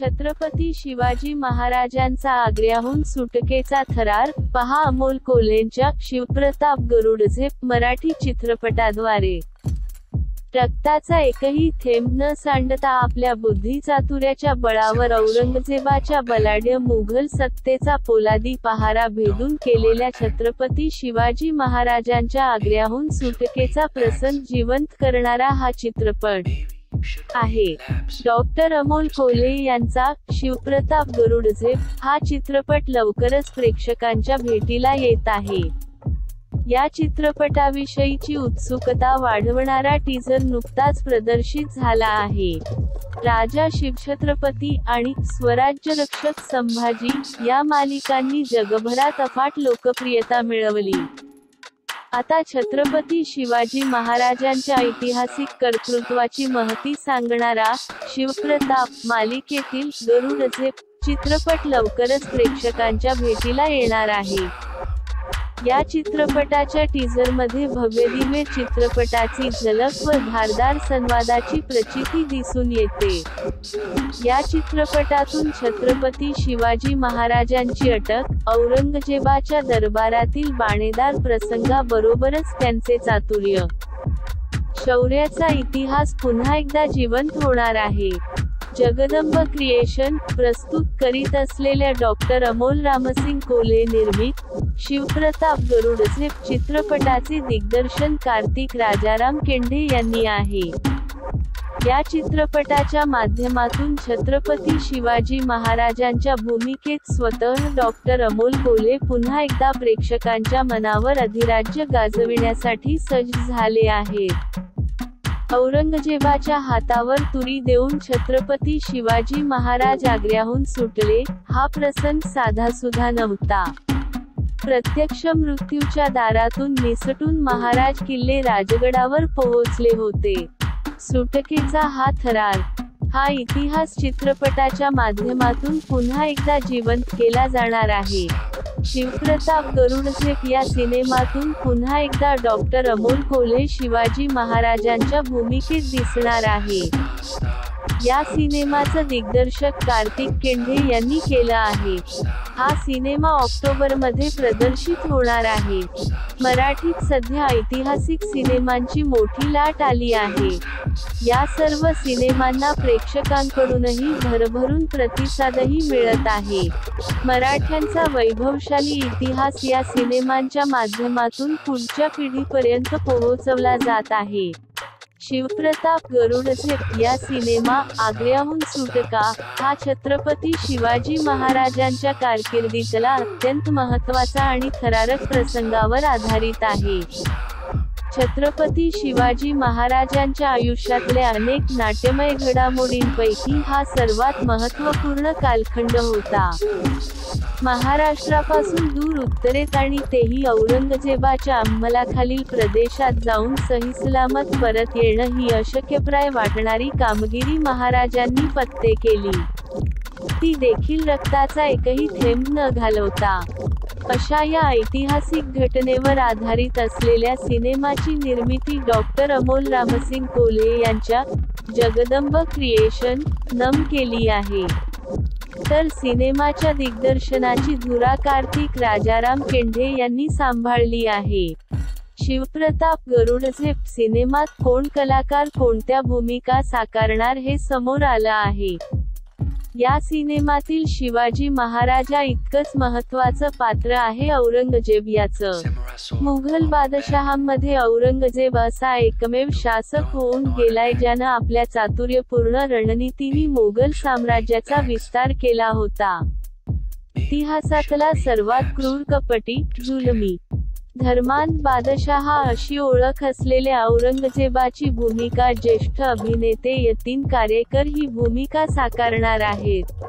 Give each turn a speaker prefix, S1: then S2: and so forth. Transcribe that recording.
S1: छत्रपती शिवाजी महाराजांचा आग्र्याहून सुटकेचा थरार पहा अमोल कोल्हेंच्या शिवप्रताप गरुडझेप मराठी चित्रपटाद्वारे. रक्ताचा एकही थेंब न सांडता आपल्या बुद्धिचातुर्याच्या बळावर औरंगजेबाच्या बलाढ्य मुघल सत्तेचा पोलादी पहारा भेदून केलेल्या छत्रपती शिवाजी महाराजांच्या आग्र्याहून सुटकेचा प्रसंग जिवंत करणारा हा चित्रपट. आहे. डॉक्टर अमोल कोल्हे यांचा शिवप्रताप गरुडझेप हा चित्रपट लवकरच प्रेक्षकांच्या भेटीला येत आहे. या चित्रपटाविषयीची उत्सुकता वाढवणारा टीझर नुकताच प्रदर्शित झाला आहे. राजा शिवछत्रपती आणि स्वराज्य रक्षक संभाजी या मालिकांनी जगभरात अफाट लोकप्रियता मिळवली. आता छत्रपती शिवाजी महाराजांच्या ऐतिहासिक कर्तृत्वाची महती सांगणारा शिवप्रताप मालिकेतील गरुडचे चित्रपट लवकरच प्रेक्षकांच्या भेटीला येणार आहे. या चित्रपटाच्या टीझरमध्ये भव्यदिव्य चित्रपटाची झलक व धारदार संवादाची प्रचिती दिसून येते. या चित्रपटातून छत्रपती शिवाजी महाराजांची अटक औरंगजेबाच्या दरबारातील बाणेदार प्रसंगाबरोबरच त्यांचे चातुर्य. शौर्याचा इतिहास पुन्हा एकदा जिवंत होणार आहे. जगदंब क्रिएशन प्रस्तुत करीत असलेल्या डॉक्टर अमोल रामसिंग कोले निर्मित शिवप्रताप गरुडझेप चित्रपटाचे दिग्दर्शन कार्तिक राजाराम केंढे यांनी आहे. या चित्रपटाच्या माध्यमातून छत्रपती शिवाजी महाराजांच्या भूमिकेत स्वतः डॉक्टर अमोल कोले पुन्हा एकदा प्रेक्षकांच्या मनावर अधिराज्य गाजविण्यासाठी सज्ज झाले आहेत. औरंगजेबाच्या हातावर तुरी देऊन छत्रपती शिवाजी महाराज आग्र्याहून सुटले हा प्रसंग साधासुधा नव्हता. प्रत्यक्ष मृत्यूच्या दारातून निसटून महाराज किल्ले राजगडावर पोहोचले होते. सुटकेचा हा थरार हा इतिहास चित्रपटाच्या माध्यमातून पुन्हा एकदा जिवंत केला जाणार आहे. शिवप्रताप गरुडझेप या सिनेमातून पुन्हा एकदा डॉक्टर अमोल कोल्हे शिवाजी महाराजांच्या भूमिकेत दिसणार आहे. या सिनेमाचं दिग्दर्शक कार्तिक केंढे यांनी केलं आहे. हा सिनेमा ऑक्टोबरमध्ये प्रदर्शित होणार आहे. मराठीत सध्या ऐतिहासिक सिनेमांची मोठी लाट आली आहे. या सर्व सिनेमांना प्रेक्षकांकडूनही भरभरून प्रतिसादही मिळत आहे. मराठ्यांचा वैभवशाली इतिहास या सिनेमांच्या माध्यमातून पुढच्या पिढीपर्यंत पोहोचवला जात आहे. शिवप्रताप गरुडझेप या सिनेमा आग्र्याहून सुटका. हा छत्रपती शिवाजी महाराजांच्या कारकिर्दीतला अत्यंत महत्त्वाचा आणि थरारक प्रसंगावर आधारित आहे. छत्रपती शिवाजी महाराजांच्या आयुष्यातल्या अनेक नाट्यमय घडामोडींपैकी हा सर्वात महत्त्वपूर्ण कालखंड होता. महाराष्ट्रापासून दूर उत्तरेत आणि तेही औरंगजेबाच्या अंमलाखालील प्रदेशात जाऊन सहिसलामत परत येणं ही अशक्यप्राय वाटणारी कामगिरी महाराजांनी पत्ते केली. ती देखील रक्ताचा एकही थेंब न घालवता. अशा या ऐतिहासिक घटनेवर आधारित असलेल्या सिनेमाची निर्मिती डॉक्टर अमोल रामसिंग कोले यांच्या जगदंब क्रिएशन नम केली आहे. तर सिनेमाच्या दिग्दर्शनाची धुरा कार्तिक राजाराम केंढे यांनी सांभाळली आहे. शिवप्रताप गरुडझेप सिनेमात कोण कलाकार कोणत्या भूमिका साकारणार हे समोर आलं आहे. या सिनेमातील शिवाजी महाराजा इतकंच महत्वाचं पात्र आहे औरंगजेब याचं. मुघल बादशहामध्ये औरंगजेब असा एकमेव शासक होऊन गेलाय ज्यानं आपल्या चातुर्यपूर्ण रणनीतीने मोगल साम्राज्याचा विस्तार केला होता. इतिहासातला सर्वात क्रूर कपटी जुलमी. धर्मांत बादशाह अशी ओळख असलेल्या औरंगजेबाची भूमिका ज्येष्ठ अभिनेते यतीन कारेकर ही भूमिका साकारणार आहेत.